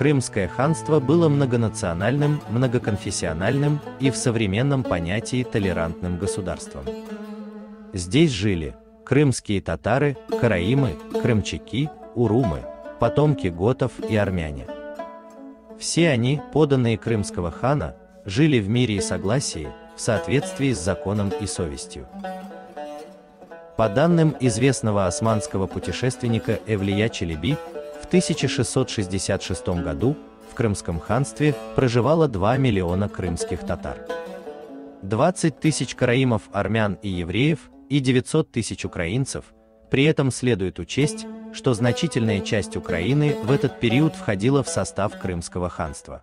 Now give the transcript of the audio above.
Крымское ханство было многонациональным, многоконфессиональным и в современном понятии толерантным государством. Здесь жили крымские татары, караимы, крымчаки, урумы, потомки готов и армяне. Все они, поданные крымского хана, жили в мире и согласии, в соответствии с законом и совестью. По данным известного османского путешественника Эвлия Челеби, в 1666 году в Крымском ханстве проживало 2 миллиона крымских татар. 20 тысяч караимов, армян и евреев и 900 тысяч украинцев, при этом следует учесть, что значительная часть Украины в этот период входила в состав Крымского ханства.